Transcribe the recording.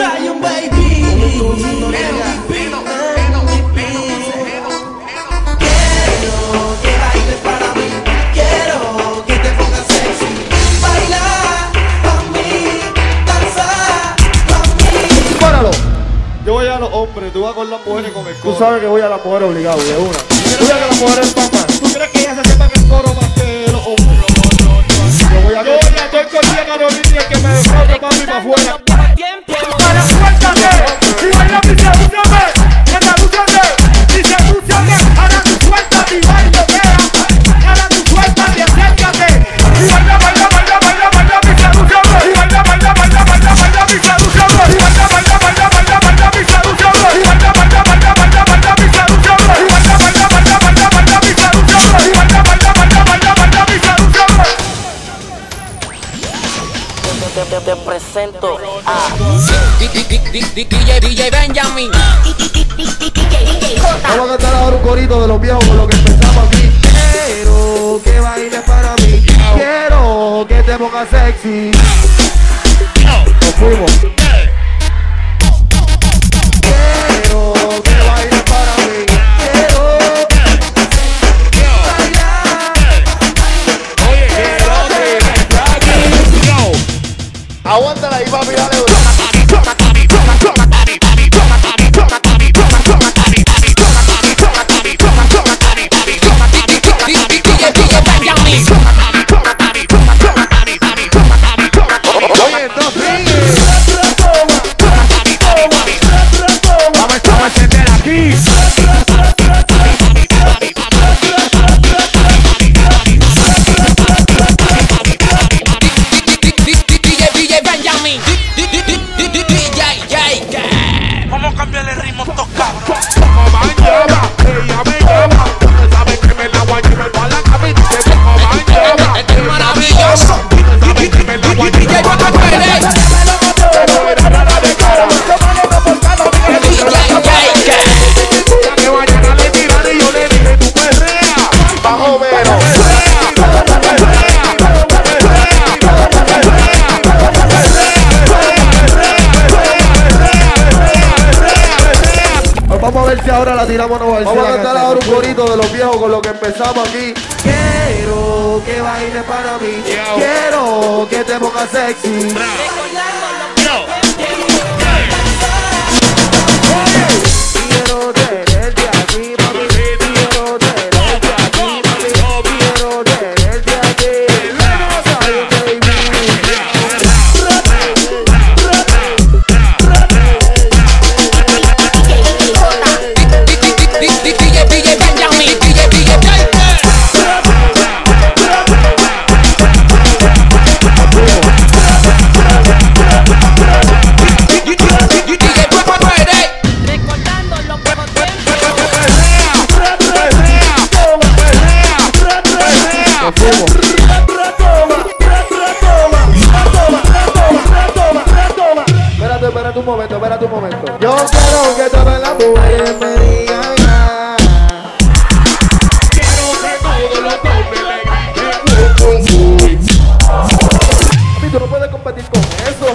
Zion, baby. Quiero que bailes para mí. Quiero que te pongas sexy. Baila pa' mí. Danza pa' mí. Páralo. Yo voy a los hombres, tú vas con las mujeres con el. Tú sabes que voy a la mujer obligado, de una. Te, presento a DJ Benjamin. Vamos a cantar ahora un corito de los viejos con lo que empezamos aquí. Quiero que bailes para mí. Quiero que te pongas sexy. Nos fuimos. Aguántala ahí, papi, dale duro. A ahora la tiramos no. Vamos a cantar ahora un corito de los viejos con lo que empezamos aquí. Quiero que bailes para mí. Quiero que te pongas sexy. Un momento, espérate un momento. Yo quiero que todas las mujeres me digan ya. Quiero que todos los hombres me Papi, tú no puedes competir con eso.